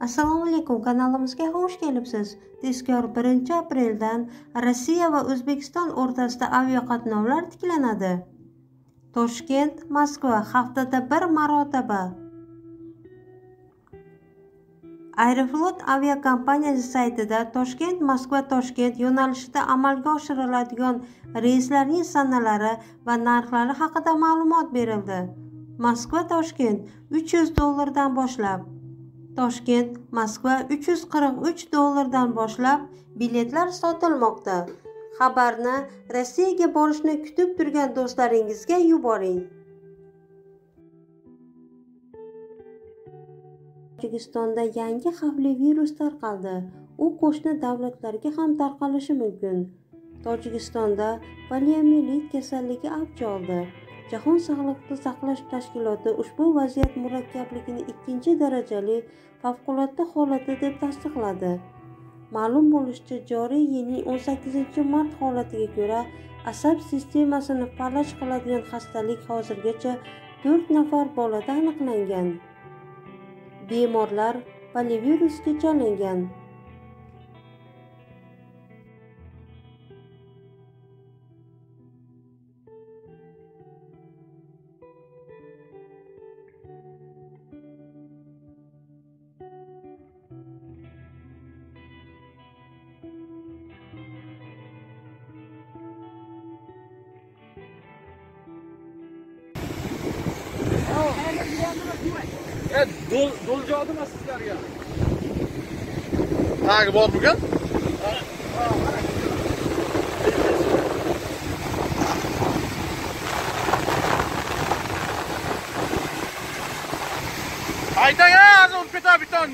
assalomu alaykum kanalimizga xush kelibsiz. Tezkor 1 apreldan rossiya va o'zbekiston o'rtasida aviaqatnovlar tiklanadi. Toshkent moskva haftada bir marotaba. Aeroflot aviakompaniyasi saytida toshkent moskva toshkent yo'nalishida amalga oshiriladigan reyslarning sanalari va narxlari haqida ma'lumot berildi. Moskva toshkent 300 dollardan boshlab. Toshkent moskva 343 dollardan boshlab biletlar sotilmoqda. Xabarni rossiyaga borishni kutib turgan do'stlaringizga yuboring. Tojikistonda yangi xavfli virus tarqaldi. U qo'shni davlatlarga ham tarqalishi mumkin. Tojikistonda poliomiyelit kasalligi avj oldi. Jahon sog'liqni saqlash tashkiloti ushbu vaziyat murakkabligini ikkinchi darajali favqulodda holati deb tasdiqladi. Ma'lum bo'lishicha joriy yilning 18 mart holatiga ko'ra asab sistemasini falaj qiladigan xastalik hozirgacha to'rt nafar bolada aniqlangan. Bemorlar polivirusga chalingan. Evet, dol, dolcu adım asızlar ya. Hangi bol bugün? Aydan ya, az olup biten biten.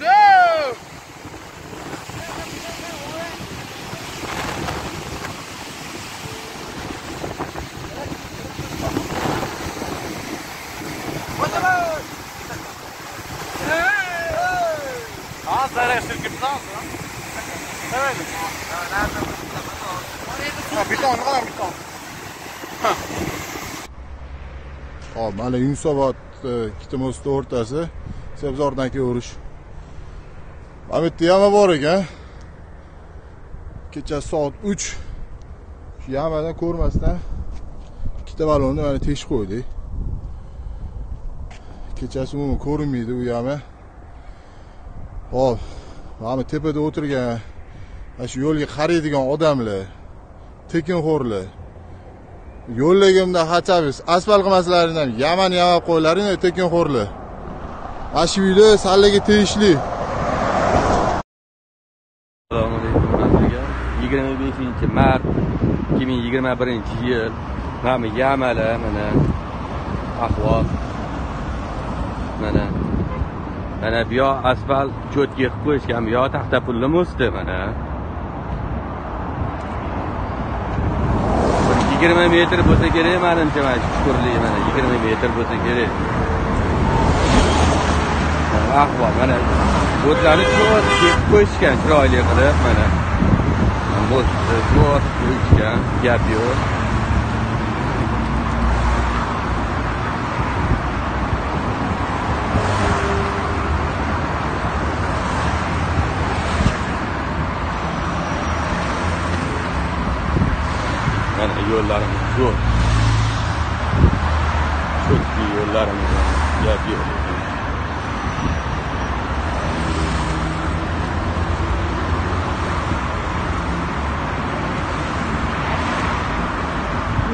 Jag vet inte. Ja, beton, ja, beton. Hop, mana Yunusobod ikkita mo'sti o'rtasi Sebzordan keyin. Mana bu yerda yama bor ekan. Kecha soat 3 shu yamadan ko'rmasdan ikkita balonni mana teshib qo'ydik. Kechasi umuman ko'rinmaydi u yama. hop mana tepada o'tirgan mana shu yo'lga qaraydigan odamlar tekinxo'rlar yo'llagimda hachabis asfalt qilmasalaring ham yaman yamab qo'ylaringlar tekinxo'rlar. Mana shu uylar sallaga tegishli. Assalomu alaykum hammaga yigirma beshinchi mart ikki ming yigirma birinchi yil. Mana bu yamalar mana ahvol mana mana bu yoq asfalt cho'tka qilib qo'yishgan bu yoq taxta pulli mo'sti mana. Yigirma metr bo'lsa kerak manimcha mana shu chuqurlik mana yigirma metr bo'lsa kerak Mana ahvol mana o'tlarni cho't kepib qo'yishgan chiroyli qilib mana mo'stni zo'r qo'yishgan gap yo'q mana yo'llarimiz zo'r. Cho'tki yo'llarimiz gap yo'q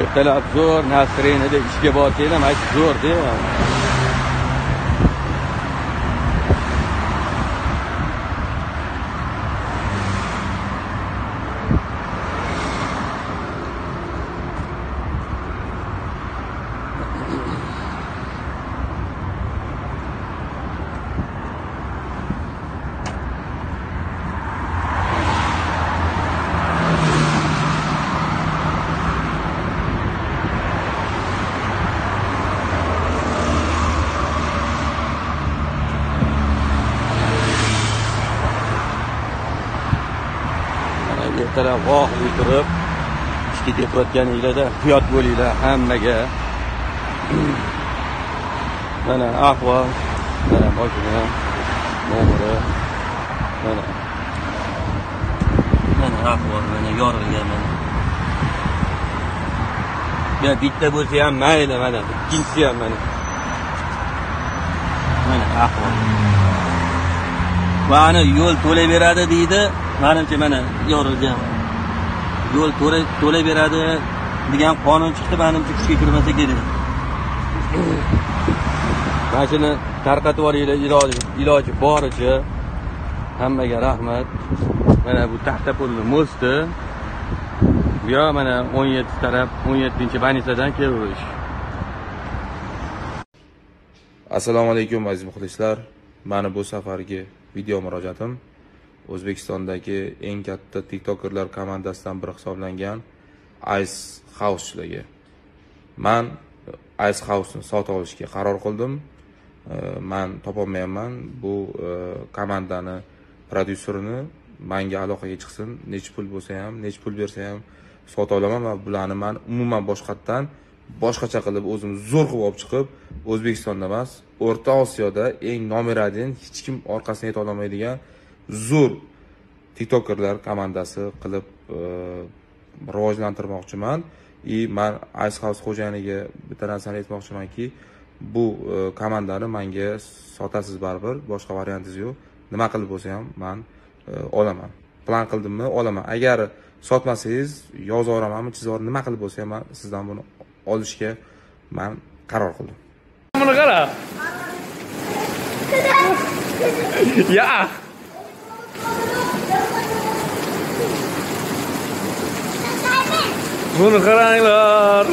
ertalab zo'r nasrinida ishga borsanglar mana zor zo'rda mana ishga ketayotganinglarda ehtiyot bo'linglar hammaga. Mana ahvol mana mashina nomeri mana. Mana ahvol mana yorilgan mana. Ya bitta bo'lsa ham mayli mana ikkinchisi ham mana. Mana ahvol. Mana yo'l to'layveradi deydi manimcha mana yorilgan. Yo'l to'lay- to'layveradi degan qonun chiqdi manimcha kuchga kirmasa kerak. Mana shuni tarqatib yuboringlar iloji iloji boricha hammaga rahmat. Mana bu taxtapulni mo'sti bu yoq mana o'n yetti taraf o'n yettinchi banisadan kelaverish assalomu alaykum aziz muxlislar. Mani bu safargi video murojaatim o'zbekistondagi eng katta tiktokerlar komandasidan biri hisoblangan ice housechilarga man ice house'ni sotib olishga qaror qildim. Man topolmayapman. Bu e, komandani prodyuserini manga aloqaga chiqsin. Nechi pul bo'lsa ham nechi pul bersa ham sota olaman va bularni man umuman boshqatdan boshqacha qilib o'zim zo'r qilib olib chiqib o'zbekistonda emas o'rta osiyoda eng nomer один hech kim orqasini yeta olmaydigan zo'r tiktokerlar komandasi qilib eh, rivojlantirmoqchiman. И man ice house xo'jayiniga bitta narsani aytmoqchimanki bu eh, komandani manga sotasiz baribir boshqa variantingiz yo'q. Nima qilib bo'lsa ham man eh, olaman. Plan qildimmi olaman. Agar sotmasangiz yozaveраmanmi chizaver nima qilib bo'lsa ham man sizdan buni olishga man qaror qildim. Buni qara. Ya. Buni qaranglar.